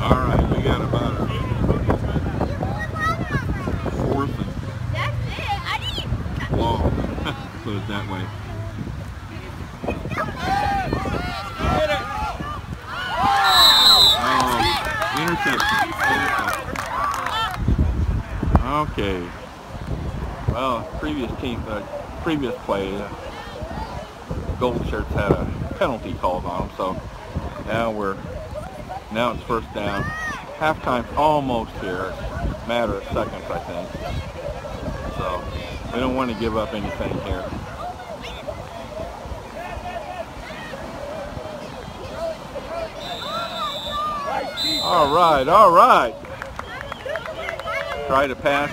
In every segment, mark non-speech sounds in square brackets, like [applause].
All right, we got about a fourth and That's it. I didn't. long. [laughs] Put it that way. Oh, interception. Interception. Okay. Well, previous team, uh, previous play, uh, Golden Shirts had a penalty called on them, so now we're now it's first down. Halftime's almost here. Matter of seconds, I think. So we don't want to give up anything here. All right, all right. Try to pass.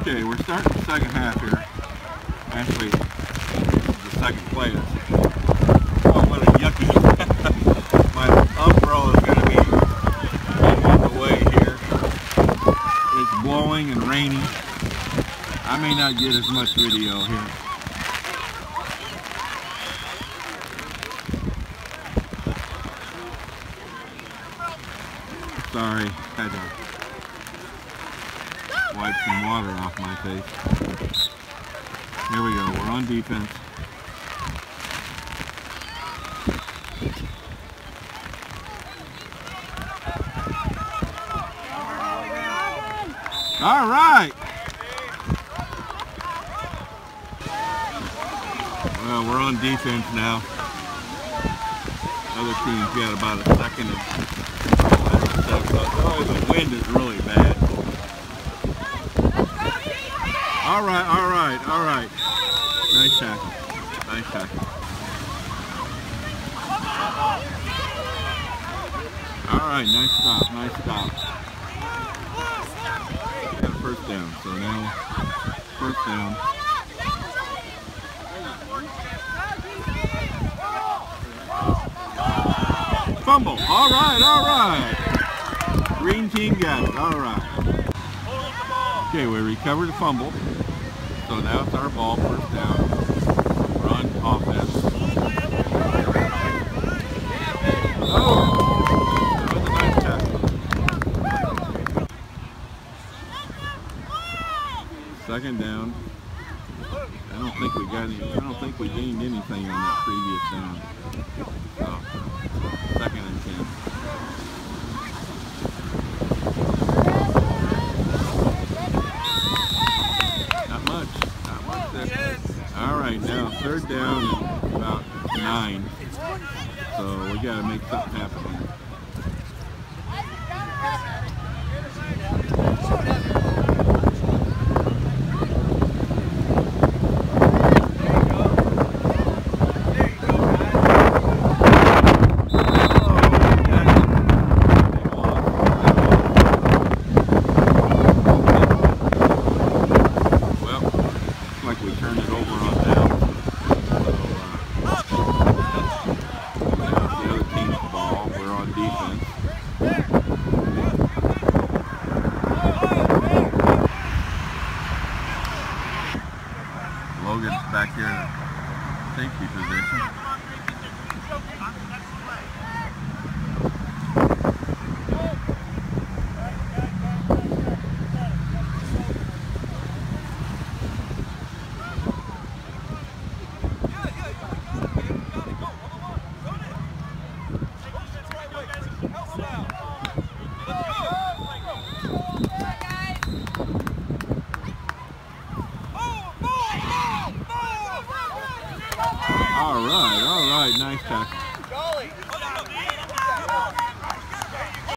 Okay, we're starting the second half here. Actually, the second play. Oh, what a yucky. My umbrella is going to be on the way here. It's blowing and raining. I may not get as much video here. Sorry, had to wipe some water off my face. Here we go, we're on defense. All right. Well, we're on defense now. Other team's got about a second and Oh, the wind is really bad. All right, all right, all right. Nice tackle. Nice tackle. All right, nice stop, nice stop. Down, so now first down. Fumble. All right, all right. Green team got it. All right. Okay, we recovered the fumble. So now it's our ball, first down. We're on offense. Oh, that was a nice tackle. Second down. I don't think we got any. I don't think we gained anything on that previous down. So, second and ten. Not much. Not much there. All right, now third down about nine. So we got to make something happen here. Well, looks like we turned it over on down. So, uh, now it's the other team's ball. We're on defense. Logan's back here in safety position. All right, all right, nice tackle.